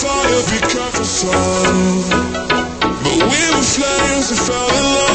fire, be careful, son. But we were flames that fell in love.